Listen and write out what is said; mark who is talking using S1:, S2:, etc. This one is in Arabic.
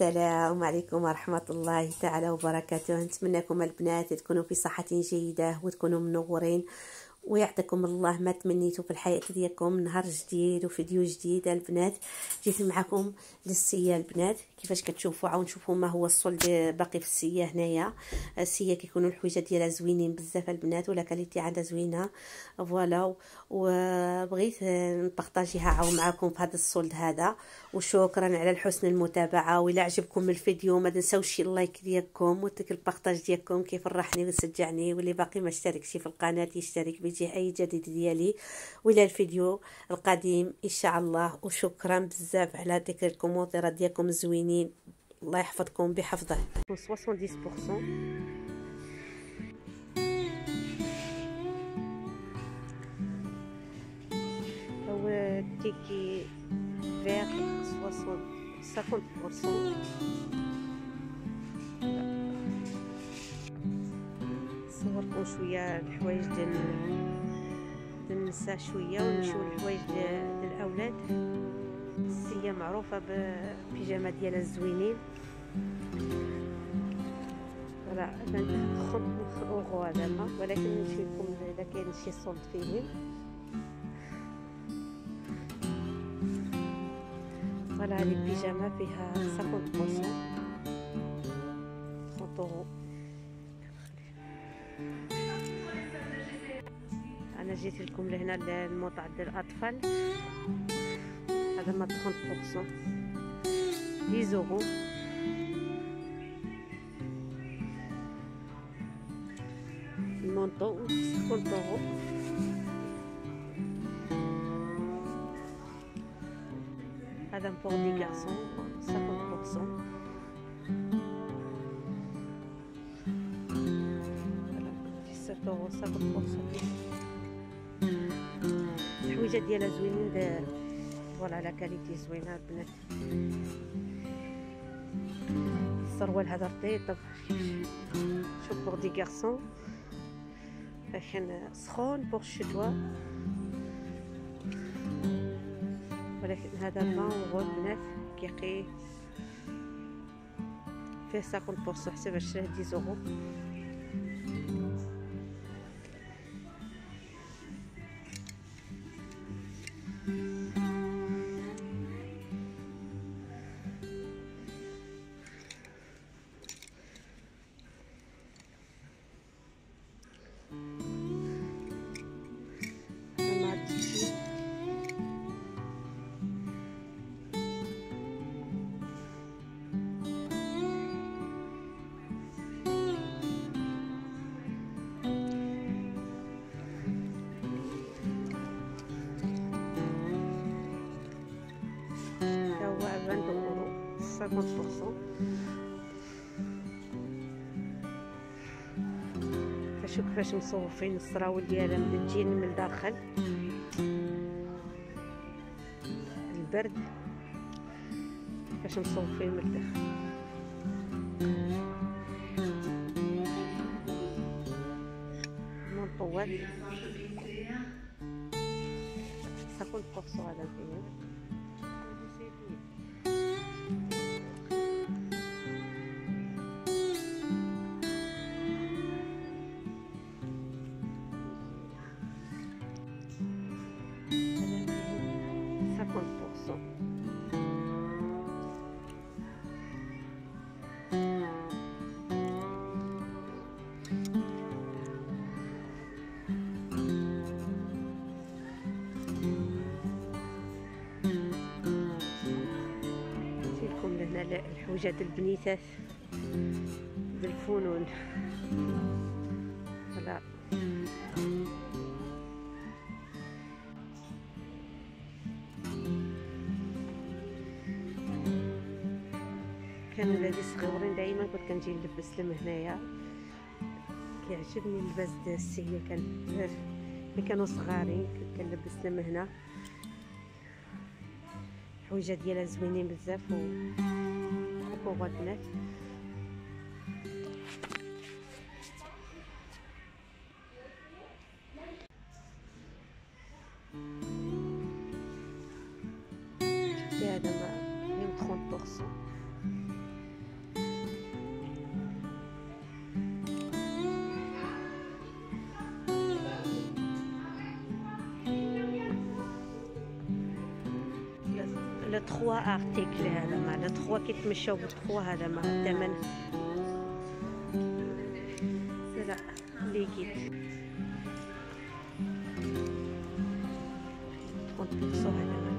S1: السلام عليكم ورحمة الله تعالى وبركاته. نتمنىكم البنات تكونوا في صحة جيدة وتكونوا منورين ويعطيكم الله ما تمنيتوا في الحياة ديالكم. نهار جديد وفيديو جديد. البنات جيت معكم للسيه البنات. كيفاش كتشوفوا عاود نشوفوا ما هو ال solde باقي في السية هنايا. السية كيكونوا الحويجه ديالها زوينين بزاف البنات و la qualité عندها زوينة. Voilà. وبغيت نpartageيها معكم في هذا ال solde هذا. وشكرا على الحسن المتابعة وإلا عجبكم الفيديو ما تنساوش ال like ديالكم وديك ال partage ديالكم. كيفرحني ويشجعني واللي باقي ما اشتركش في القناة يشترك بيجي أي جديد ديالي. وإلى الفيديو القادم إن شاء الله. وشكرا بزاف على ديك ال commentaireات ديالكم الزوينين الله يحفظكم بحفظه. 70% هو تيكي فيغ 60 50% نصوركم شوية الحوايج ديال النساء شوية ونمشيو للحوايج ديال الأولاد. السية معروفة بالبيجامه ديالها الزوينين. راه 30 اورو هذا ولكن نمشي لكم اذا كاين شي solde فيهم voilà هذه البيجامة فيها 50% 30 اورو أنا جيت لكم لهنا الموضع ديال الأطفال. هذا ما 30% 10 اورو ال manteau 50 اورو هذا pour des garçons 50% اورو 50% الحويجه ديالها زوينين voilà la qualité زوينة البنات. السروال هذا رطيب شوف pour des garçons لكن سخون pour الشتوى ولكن هذا ما هو البنات كيقي فيه 50% حسب عشرة 10 أورو. شوف كيفاش مصوفين الصراول ديالها مدجين من الداخل. البرد. كيفاش مصوفين من الداخل. منطوات سأكون بورسو هذا فيه الحوجات البنيتات بالفنون. فلا. كانوا ولادي صغيورين دائما كنت كنجي نلبس لهم هنايا. كيعجبني اللباس ديال السيه كان كانوا صغارين كنت كنلبس لهم هنا. الحويجه ديالها زوينين بزاف و حبوا البنات هذا ما 30% لو 3 ارتيكل هذا لو 3 كيتمشاو ب 3 هذا ما. الثمن. لا ليكيد تكون بيكسو هذا